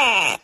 Ah!